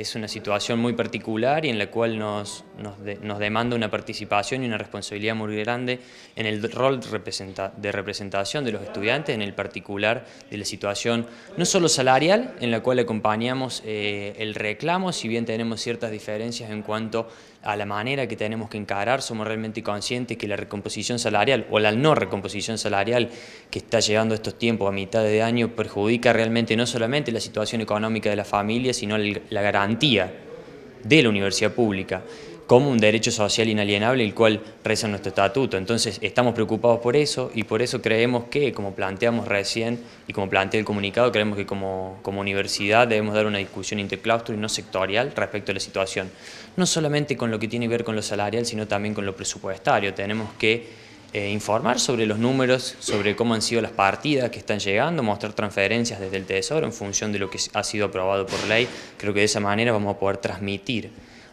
es una situación muy particular y en la cual nos, nos, demanda una participación y una responsabilidad muy grande en el rol de representación de los estudiantes, en el particular de la situación no solo salarial, en la cual acompañamos eh, el reclamo, si bien tenemos ciertas diferencias en cuanto a la manera que tenemos que encarar, somos realmente conscientes que la recomposición salarial o la no recomposición salarial que está llegando estos tiempos a mitad de año perjudica realmente no solamente la situación económica de la familia, sino la garantía de la universidad pública como un derecho social inalienable el cual reza nuestro estatuto. Entonces estamos preocupados por eso y por eso creemos que, como planteamos recién y como plantea el comunicado, creemos que como, como universidad debemos dar una discusión interclaustro y no sectorial respecto a la situación. No solamente con lo que tiene que ver con lo salarial, sino también con lo presupuestario. Tenemos que eh, informar sobre los números, sobre cómo han sido las partidas que están llegando, mostrar transferencias desde el Tesoro en función de lo que ha sido aprobado por ley. Creo que de esa manera vamos a poder transmitir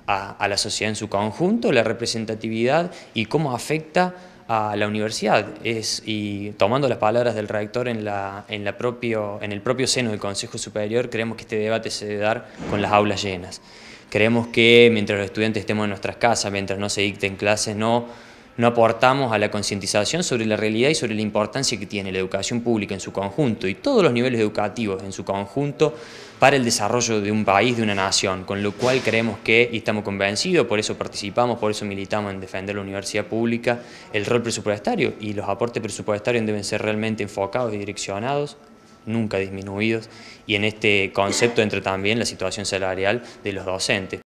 a, la sociedad en su conjunto, la representatividad y cómo afecta a la universidad. Y tomando las palabras del rector en, en el propio seno del Consejo Superior, creemos que este debate se debe dar con las aulas llenas. Creemos que mientras los estudiantes estemos en nuestras casas, mientras no se dicten clases, no no aportamos a la concientización sobre la realidad y sobre la importancia que tiene la educación pública en su conjunto y todos los niveles educativos en su conjunto para el desarrollo de un país, de una nación, con lo cual creemos que, y estamos convencidos, por eso participamos, por eso militamos en defender la universidad pública, el rol presupuestario y los aportes presupuestarios deben ser realmente enfocados y direccionados nunca disminuidos, y en este concepto entra también la situación salarial de los docentes.